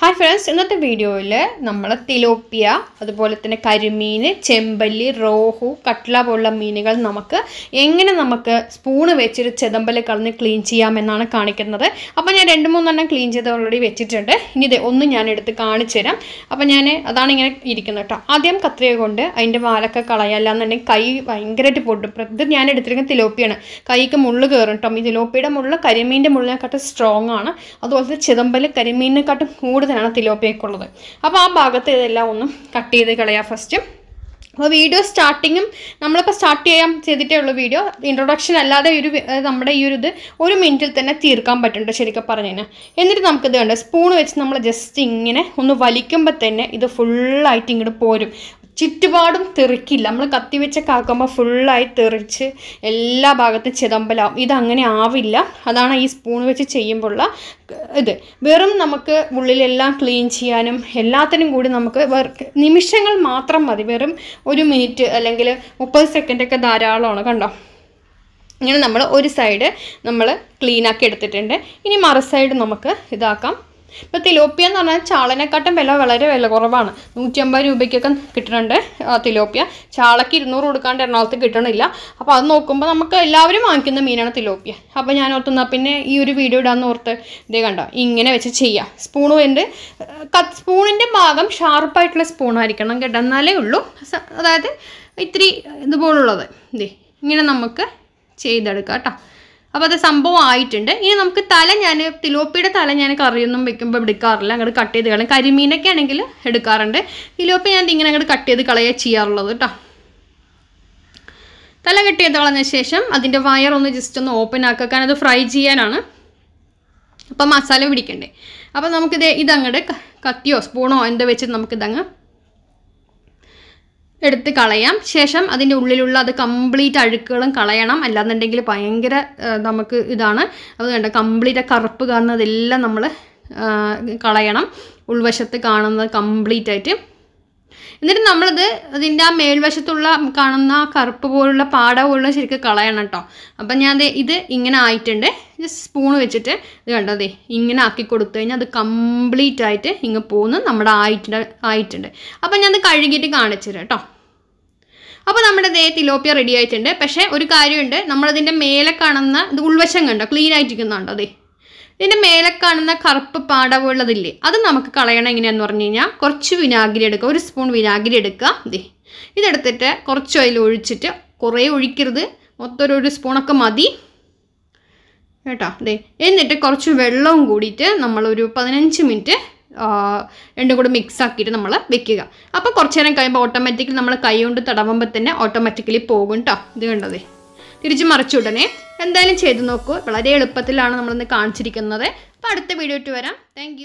Hi friends ഇന്നത്തെ വീഡിയോയിൽ നമ്മൾ തിലോപ്പിയ അതുപോലെ തന്നെ കരിമീൻ ചെമ്പല്ലി റോഹു കട്ട്ല പോലുള്ള മീനുകൾ നമുക്ക് എങ്ങനെ നമുക്ക് സ്പൂണ് വെച്ചൊരു ചെതമ്പൽ കളഞ്ഞ് ക്ലീൻ ചെയ്യാമെന്നാണ് കാണിക്കുന്നത്. അപ്പോൾ ഞാൻ രണ്ട് മൂന്നെണ്ണം ക്ലീൻ ചെയ്ത് ഓൾറെഡി വെച്ചിട്ടുണ്ട്. ഇനി ഇത് ഒന്ന് ഞാൻ എടുത്ത് കാണിച്ചു തരാം. അപ്പോൾ ഞാൻ അതാണ് ഇങ്ങനെ ഇരിക്കുന്നത് കേട്ടോ. ആദ്യം കത്രിക കൊണ്ട് അതിന്റെ വാലൊക്കെ കളയല്ലാന്നുണ്ടെങ്കിൽ കൈ ഭയങ്കരമായിട്ട് പൊട്ടും. ഇത് ഞാൻ എടുത്തിരിക്കുന്ന തിലോപ്പിയാണ്. കൈക്ക് മുള്ള് കയറും കേട്ടോ. ഈ തിലോപ്പിയുടെ മുള്ള് കരിമീന്റെ മുള്ളിനെക്കാട്ടും സ്ട്രോങ് ആണ്. അതുപോലത്തെ ചെതമ്പൽ കരിമീനിനെക്കാട്ടും കൂടുതലാണ് തിലോപ്പിയക്കുള്ളത് അപ്പോൾ ആ ഭാഗത്ത് ഇതെല്ലാം ഒന്നും കട്ട് ചെയ്ത് കളയാം ഫസ്റ്റ് അപ്പോൾ വീഡിയോ സ്റ്റാർട്ടിങ്ങും നമ്മളിപ്പോൾ സ്റ്റാർട്ട് ചെയ്യാൻ ചെയ്തിട്ടേ ഉള്ളൂ വീഡിയോ ഇൻട്രൊഡക്ഷൻ അല്ലാതെ ഒരു നമ്മുടെ ഈ ഒരു ഇത് ഒരു മിനിറ്റിൽ തന്നെ തീർക്കാൻ പറ്റുന്നുണ്ട് ശരിക്കും പറഞ്ഞു കഴിഞ്ഞാൽ എന്നിട്ട് നമുക്കിത് കണ്ട് സ്പൂൺ വെച്ച് നമ്മൾ ജസ്റ്റ് ഇങ്ങനെ ഒന്ന് വലിക്കുമ്പോൾ തന്നെ ഇത് ഫുള്ളായിട്ട് ഇങ്ങോട്ട് പോരും. ചുറ്റുപാടും തെറിക്കില്ല. നമ്മൾ കത്തിവെച്ച കാക്കുമ്പോൾ ഫുള്ളായി തെറിച്ച് എല്ലാ ഭാഗത്തും ചിതമ്പലാവും. ഇതങ്ങനെ ആവില്ല. അതാണ് ഈ സ്പൂൺ വെച്ച് ചെയ്യുമ്പോഴുള്ള ഇത്. വെറും നമുക്ക് ഉള്ളിലെല്ലാം ക്ലീൻ ചെയ്യാനും എല്ലാത്തിനും കൂടി നമുക്ക് നിമിഷങ്ങൾ മാത്രം മതി. വെറും ഒരു മിനിറ്റ് അല്ലെങ്കിൽ മുപ്പത് സെക്കൻഡൊക്കെ ധാരാളമാണ് കണ്ടോ? ഇങ്ങനെ നമ്മൾ ഒരു സൈഡ് നമ്മൾ ക്ലീനാക്കി എടുത്തിട്ടുണ്ട്. ഇനി മറു സൈഡ് നമുക്ക് ഇതാക്കാം. ഇപ്പോൾ തിലോപ്പിയ എന്ന് പറഞ്ഞാൽ ചാളനെക്കാട്ടും വില വളരെ വില കുറവാണ്. നൂറ്റമ്പത് രൂപയ്ക്കൊക്കെ കിട്ടുന്നുണ്ട് തിലോപ്പിയ ചാളയ്ക്ക് ഇരുന്നൂറ് കൊടുക്കാണ്ട് എറണാകുളത്ത് കിട്ടണില്ല. അപ്പോൾ അത് നോക്കുമ്പോൾ നമുക്ക് എല്ലാവരും വാങ്ങിക്കുന്ന മീനാണ് തിലോപ്പിയ അപ്പോൾ ഞാൻ ഓർത്തുന്ന പിന്നെ ഈ ഒരു വീഡിയോ ഇടാന്ന് ഓർത്ത് ഇതേ കണ്ടോ ഇങ്ങനെ വെച്ച് ചെയ്യാം. സ്പൂൺ വേണ്ട സ്പൂണിന്റെ ഭാഗം ഷാർപ്പായിട്ടുള്ള സ്പൂണായിരിക്കണം കേട്ടോ എന്നാലേ ഉള്ളൂ. അതായത് ഇത്തിരി ഇതുപോലുള്ളത്. ഇതേ ഇങ്ങനെ നമുക്ക് ചെയ്തെടുക്കാം കേട്ടോ. അപ്പോൾ അത് സംഭവം ആയിട്ടുണ്ട്. ഇനി നമുക്ക് തല ഞാൻ തിലോപ്പിയുടെ തല ഞാൻ കറിയൊന്നും വെക്കുമ്പോൾ എടുക്കാറില്ല. അങ്ങോട്ട് കട്ട് ചെയ്ത് കളയും. കരിമീനൊക്കെ ആണെങ്കിൽ എടുക്കാറുണ്ട്. തിലോപ്പി ഞാൻ ഇങ്ങനെ അങ്ങോട്ട് കട്ട് ചെയ്ത് കളയുക ചെയ്യാറുള്ളത് കേട്ടോ തല കട്ട് ചെയ്ത് കളഞ്ഞ ശേഷം അതിന്റെ വയറൊന്ന് ജസ്റ്റ് ഒന്ന് ഓപ്പൺ ആക്കുക. അത് ഫ്രൈ ചെയ്യാനാണ്. അപ്പം മസാല പിടിക്കണ്ടേ. അപ്പം നമുക്കിത് ഇതങ്ങോട്ട് കത്തിയോ സ്പൂണോ എന്തോ വെച്ച് നമുക്കിതങ്ങ് എടുത്ത് കളയാം. ശേഷം അതിന്റെ ഉള്ളിലുള്ള അത് കംപ്ലീറ്റ് അഴുക്കുകളും കളയണം. അല്ലാന്നുണ്ടെങ്കിൽ ഭയങ്കര നമുക്ക് ഇതാണ്. അത് കണ്ട? കംപ്ലീറ്റ് കറുപ്പ് കാണുന്നതെല്ലാം നമ്മൾ കളയണം. ഉൾവശത്ത് കാണുന്നത് കംപ്ലീറ്റ് ആയിട്ട്. എന്നിട്ട് നമ്മളിത് അതിന്റെ ആ മേൽവശത്തുള്ള കാണുന്ന കറുപ്പ് പോലുള്ള പാട പോലുള്ള ശരിക്കും കളയണം കേട്ടോ. അപ്പം ഞാൻ ഇത് ഇങ്ങനെ ആയിട്ടുണ്ട്. ജസ്റ്റ് സ്പൂൺ വെച്ചിട്ട് ഇത് കണ്ടോ ദേ ഇങ്ങനെ ആക്കി കൊടുത്തു കഴിഞ്ഞാൽ അത് കംപ്ലീറ്റ് ആയിട്ട് ഇങ്ങ് പോകുന്നു നമ്മുടെ ആയിട്ടുണ്ട് ആയിട്ടുണ്ട്. അപ്പം ഞാൻ അത് കഴുകിയിട്ട് കാണിച്ചു തരാം കേട്ടോ. അപ്പോൾ നമ്മുടെ ദേ തിലോപ്പിയ റെഡി ആയിട്ടുണ്ട്. പക്ഷേ ഒരു കാര്യമുണ്ട് നമ്മളതിന്റെ മേലെ കാണുന്ന ഇത് ഉൾവശം കണ്ടോ ക്ലീൻ ആയിട്ടിരിക്കുന്നുണ്ടോ അതെ ഇതിന്റെ മേലെ കാണുന്ന കറുപ്പ് പാട പോലുള്ളതില്ലേ? അത് നമുക്ക് കളയണം എങ്ങനെയാന്ന് പറഞ്ഞു കഴിഞ്ഞാൽ കുറച്ച് വിനാഗിരി എടുക്കുക. ഒരു സ്പൂൺ വിനാഗിരി എടുക്കുക. ദേ ഇതെടുത്തിട്ട് കുറച്ച് അതിൽ ഒഴിച്ചിട്ട് കുറേ ഒഴിക്കരുത്. മൊത്തം ഒരു- സ്പൂണൊക്കെ മതി. കേട്ടോ? ദേ എന്നിട്ട് കുറച്ച് വെള്ളവും കൂടിയിട്ട് നമ്മളൊരു പതിനഞ്ച് മിനിറ്റ് രണ്ടും കൂടെ മിക്സ് ആക്കിയിട്ട് നമ്മൾ വെക്കുക. അപ്പോൾ കുറച്ച് നേരം കഴിയുമ്പോൾ ഓട്ടോമാറ്റിക്കലി നമ്മൾ കൈ കൊണ്ട് തടവുമ്പോൾ തന്നെ ഓട്ടോമാറ്റിക്കലി പോകും കേട്ടോ ഇത് കണ്ടതേ തിരിച്ച് മറിച്ചുടനെ എന്തായാലും ചെയ്തു നോക്കൂ. വളരെ എളുപ്പത്തിലാണ് നമ്മളിന്ന് കാണിച്ചിരിക്കുന്നത്. അപ്പോൾ അടുത്ത വീഡിയോ ഇട്ട് വരാം. താങ്ക്